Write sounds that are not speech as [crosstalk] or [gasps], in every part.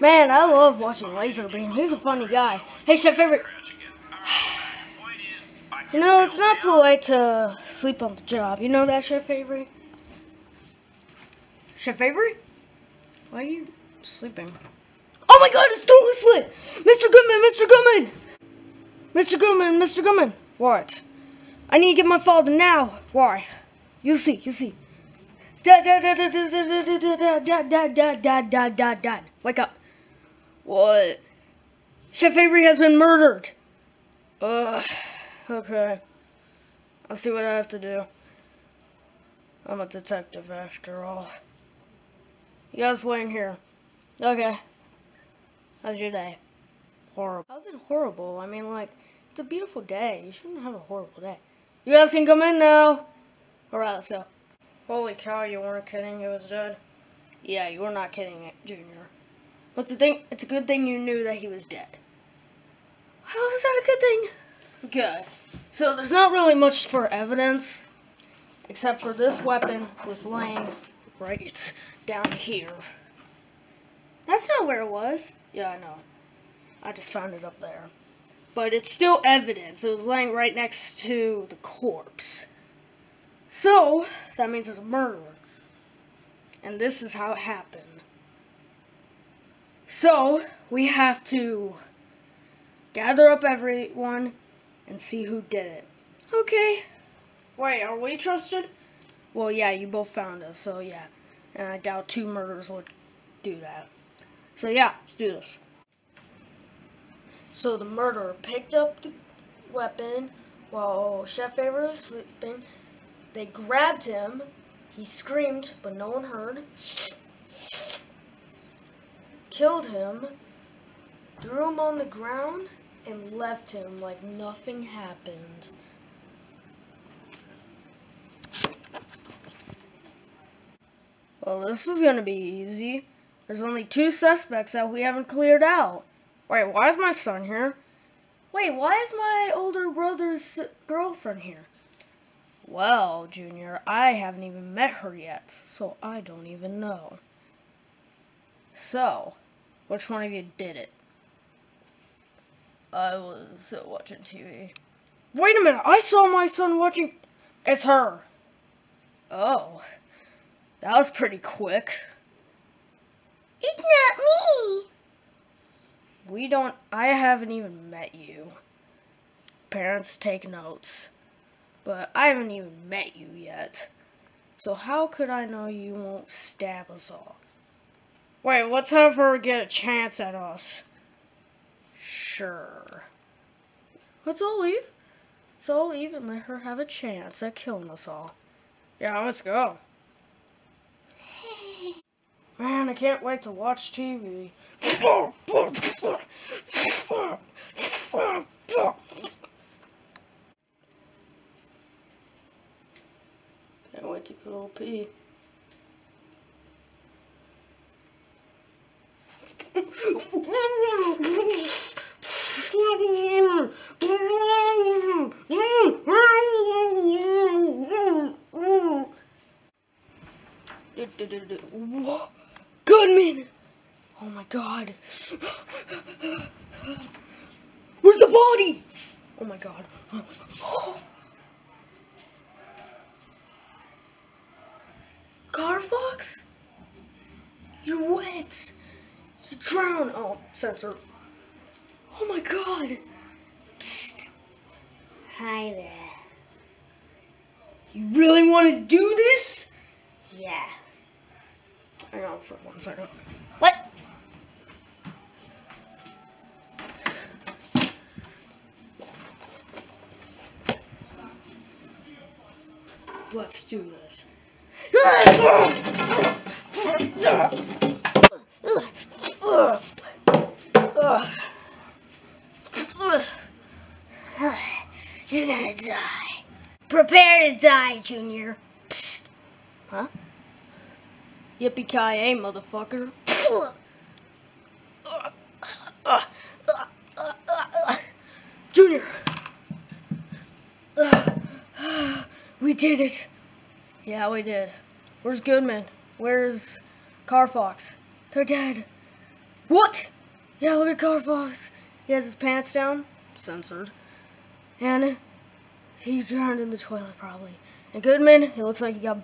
Man, I love watching Laser Beam. He's a funny guy. Hey, Chef Favorite. You know, it's not polite to sleep on the job. You know that, Chef Favorite? Chef Favorite? Why are you sleeping? Oh my god, it's totally slit! Mr. Goodman, Mr. Goodman! Mr. Goodman, Mr. Goodman! What? I need to get my father now. Why? You see, you see. Dad, dad, dad, dad, dad, dad, dad, dad, dad, dad, dad, dad, dad. Wake up. What? Chef Avery has been murdered. Ugh. Okay. I'll see what I have to do. I'm a detective after all. You guys waiting here. Okay. How's your day? Horrible. How's it horrible? I mean, like, it's a beautiful day. You shouldn't have a horrible day. You guys can come in now. Alright, let's go. Holy cow, you weren't kidding. It was dead. Yeah, you were not kidding, Junior. But the thing, it's a good thing you knew that he was dead. How is that a good thing? Good. So there's not really much for evidence, except for this weapon was laying right down here. That's not where it was. Yeah, I know. I just found it up there. But it's still evidence. It was laying right next to the corpse. So, that means there's a murderer. And this is how it happened. So, we have to gather up everyone and see who did it. Okay. Wait, are we trusted? Well, yeah, you both found us, so yeah. And I doubt two murders would do that. So yeah, let's do this. So the murderer picked up the weapon while Chef Avery was sleeping. They grabbed him. He screamed, but no one heard. Killed him. Threw him on the ground and left him like nothing happened. Well, this is gonna be easy. There's only two suspects that we haven't cleared out. Wait, why is my son here? Wait, why is my older brother's girlfriend here? Well, Junior, I haven't even met her yet, so I don't even know. So, which one of you did it? I was watching TV. Wait a minute, I saw my son watching... It's her. Oh, that was pretty quick. It's not me. We don't... I haven't even met you. Parents, take notes. But I haven't even met you yet. So how could I know you won't stab us all? Wait, let's have her get a chance at us. Sure. Let's all leave. Let's all leave and let her have a chance at killing us all. Yeah, let's go. Man, I can't wait to watch TV. [laughs] Can't wait to go pee. [laughs] Goodman! Oh my god. [gasps] Where's the body? Oh my god. [gasps] Oh. Carfax? You're wet. You drown. Oh, censor. Oh my god. Psst. Hi there. You really want to do this? Yeah. Hang on for one second. What? Let's do this. You're gonna die. Prepare to die, Junior. Psst. Huh? Yippee-ki-yay, motherfucker. Junior! We did it. Yeah, we did. Where's Goodman? Where's Carfax? They're dead. What? Yeah, look at Carfax. He has his pants down. Censored. And he drowned in the toilet, probably. And Goodman, he looks like he got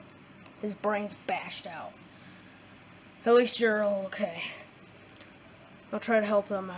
his brains bashed out. At least you're okay. I'll try to help them out.